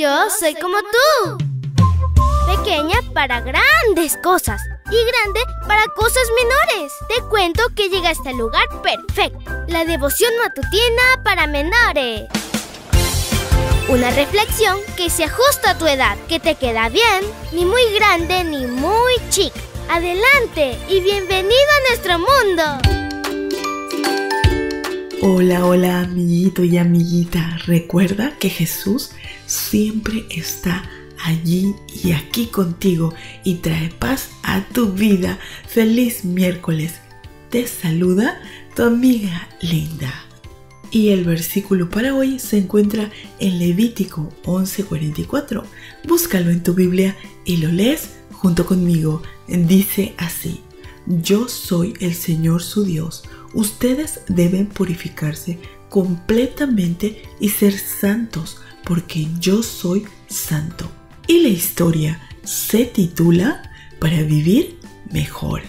Yo soy como tú. Pequeña para grandes cosas y grande para cosas menores. Te cuento que llega a este lugar perfecto. La devoción matutina para menores. Una reflexión que se ajusta a tu edad, que te queda bien, ni muy grande ni muy chic. Adelante y bienvenido a nuestro mundo. Hola, hola amiguito y amiguita. Recuerda que Jesús siempre está allí y aquí contigo y trae paz a tu vida. Feliz miércoles. Te saluda tu amiga Linda. Y el versículo para hoy se encuentra en Levítico 11:44. Búscalo en tu Biblia y lo lees junto conmigo. Dice así, yo soy el Señor su Dios. Ustedes deben purificarse completamente y ser santos, porque yo soy santo. Y la historia se titula Para vivir mejor.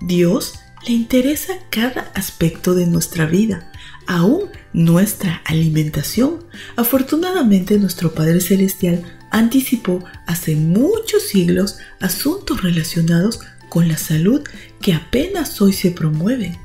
Dios le interesa cada aspecto de nuestra vida, aún nuestra alimentación. Afortunadamente nuestro Padre Celestial anticipó hace muchos siglos asuntos relacionados con la salud que apenas hoy se promueven.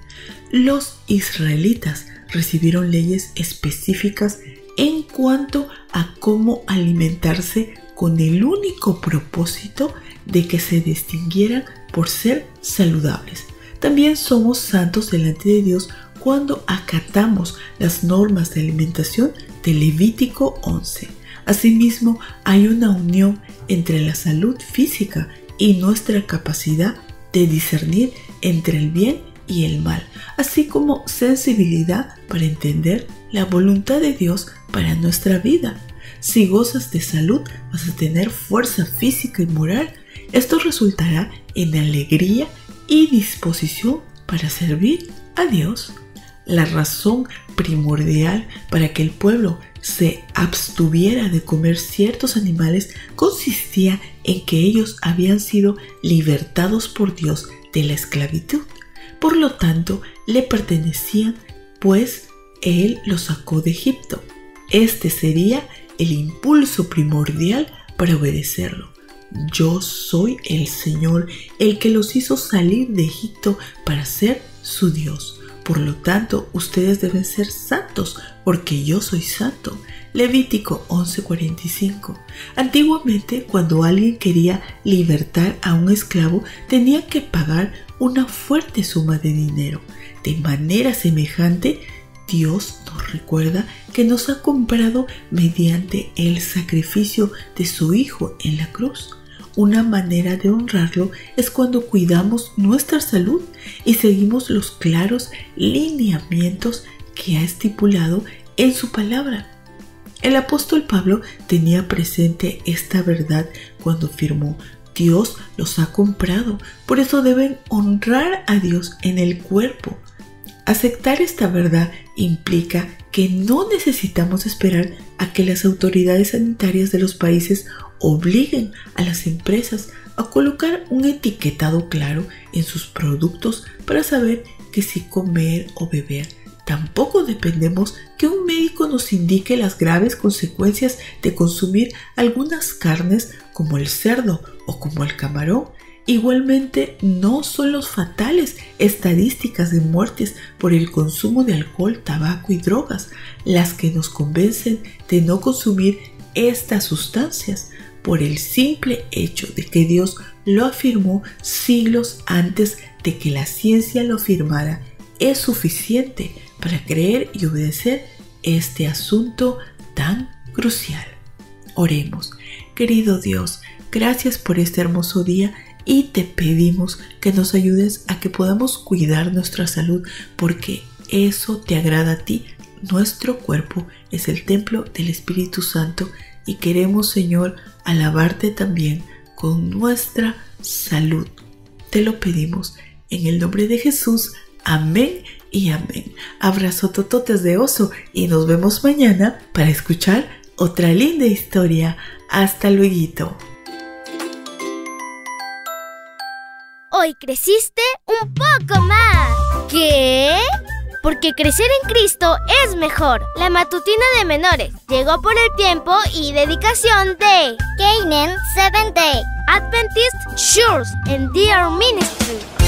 Los israelitas recibieron leyes específicas en cuanto a cómo alimentarse con el único propósito de que se distinguieran por ser saludables. También somos santos delante de Dios cuando acatamos las normas de alimentación de Levítico 11. Asimismo, hay una unión entre la salud física y nuestra capacidad de discernir entre el bien y el mal, así como sensibilidad para entender la voluntad de Dios para nuestra vida. Si gozas de salud, vas a tener fuerza física y moral. Esto resultará en alegría y disposición para servir a Dios. La razón primordial para que el pueblo se abstuviera de comer ciertos animales consistía en que ellos habían sido libertados por Dios de la esclavitud. Por lo tanto, le pertenecían, pues Él los sacó de Egipto. Este sería el impulso primordial para obedecerlo. Yo soy el Señor, el que los hizo salir de Egipto para ser su Dios. Por lo tanto, ustedes deben ser santos, porque yo soy santo. Levítico 11:45. Antiguamente, cuando alguien quería libertar a un esclavo, tenía que pagar una fuerte suma de dinero. De manera semejante, Dios nos recuerda que nos ha comprado mediante el sacrificio de su Hijo en la cruz. Una manera de honrarlo es cuando cuidamos nuestra salud y seguimos los claros lineamientos que ha estipulado en su palabra. El apóstol Pablo tenía presente esta verdad cuando firmó Dios los ha comprado, por eso deben honrar a Dios en el cuerpo. Aceptar esta verdad implica que no necesitamos esperar a que las autoridades sanitarias de los países obliguen a las empresas a colocar un etiquetado claro en sus productos para saber que si comer o beber. Tampoco dependemos que un médico nos indique las graves consecuencias de consumir algunas carnes como el cerdo o como el camarón. Igualmente, no son los fatales estadísticas de muertes por el consumo de alcohol, tabaco y drogas las que nos convencen de no consumir estas sustancias por el simple hecho de que Dios lo afirmó siglos antes de que la ciencia lo afirmara, es suficiente para creer y obedecer este asunto tan crucial. Oremos, querido Dios, gracias por este hermoso día y te pedimos que nos ayudes a que podamos cuidar nuestra salud porque eso te agrada a ti. Nuestro cuerpo es el templo del Espíritu Santo y queremos, Señor, alabarte también con nuestra salud. Te lo pedimos en el nombre de Jesús. Amén y amén. Abrazo tototes de oso y nos vemos mañana para escuchar otra linda historia. Hasta luego. Hoy creciste un poco más. ¿Qué? porque crecer en Cristo es mejor. La matutina de menores llegó por el tiempo y dedicación de Canaan Seventh Day Adventist Church and Dear Ministry.